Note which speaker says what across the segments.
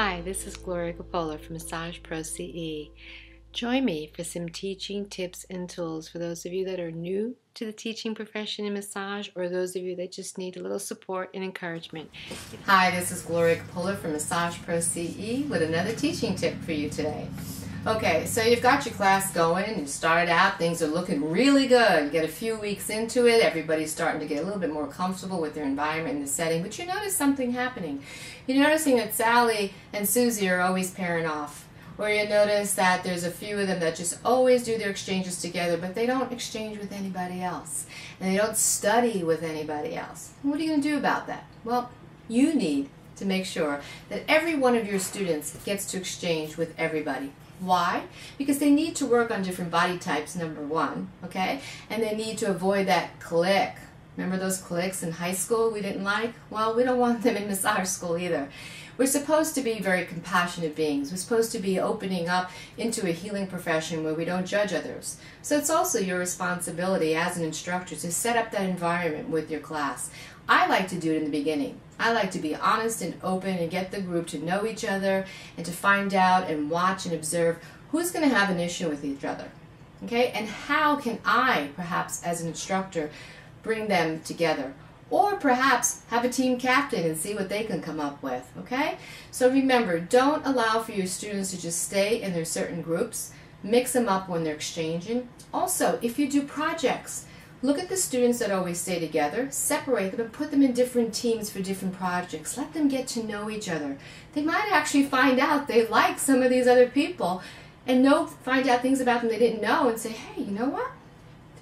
Speaker 1: Hi, this is Gloria Coppola from Massage Pro CE. Join me for some teaching tips and tools for those of you that are new to the teaching profession in massage or those of you that just need a little support and encouragement.
Speaker 2: Hi, this is Gloria Coppola from Massage Pro CE with another teaching tip for you today. Okay, so you've got your class going, you started out, things are looking really good. You get a few weeks into it, everybody's starting to get a little bit more comfortable with their environment and the setting, but you notice something happening. You're noticing that Sally and Susie are always pairing off. Or you notice that there's a few of them that just always do their exchanges together, but they don't exchange with anybody else. And they don't study with anybody else. What are you going to do about that? Well, you need to make sure that every one of your students gets to exchange with everybody. Why? Because they need to work on different body types, number one, okay? And they need to avoid that clique. Remember those cliques in high school we didn't like? Well, we don't want them in massage school either. We're supposed to be very compassionate beings. We're supposed to be opening up into a healing profession where we don't judge others. So it's also your responsibility as an instructor to set up that environment with your class. I like to do it in the beginning. I like to be honest and open and get the group to know each other and to find out and watch and observe who's going to have an issue with each other. Okay? And how can I, perhaps as an instructor, bring them together? Or perhaps have a team captain and see what they can come up with, okay? So remember, don't allow for your students to just stay in their certain groups. Mix them up when they're exchanging. Also, if you do projects, look at the students that always stay together, separate them and put them in different teams for different projects. Let them get to know each other. They might actually find out they like some of these other people and know, find out things about them they didn't know and say, hey, you know what?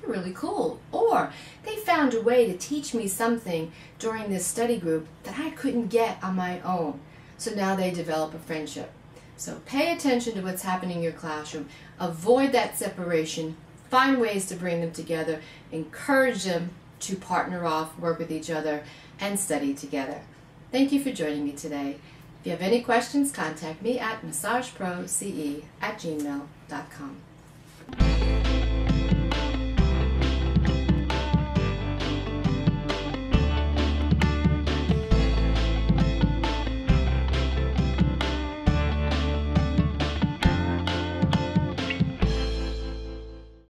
Speaker 2: Really cool. Or they found a way to teach me something during this study group that I couldn't get on my own. So now they develop a friendship. So pay attention to what's happening in your classroom. Avoid that separation. Find ways to bring them together. Encourage them to partner off, work with each other, and study together. Thank you for joining me today. If you have any questions, contact me at massageproce at gmail.com.